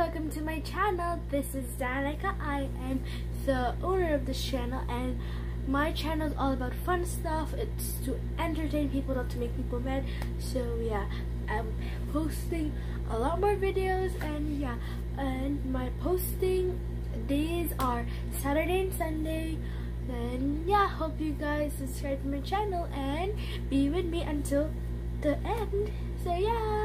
welcome to my channel. This is Danica. I am the owner of this channel and my channel is all about fun stuff. It's to entertain people, not to make people mad. So yeah, I'm posting a lot more videos and yeah, and my posting days are Saturday and Sunday. Then yeah, hope you guys subscribe to my channel and be with me until the end. So yeah!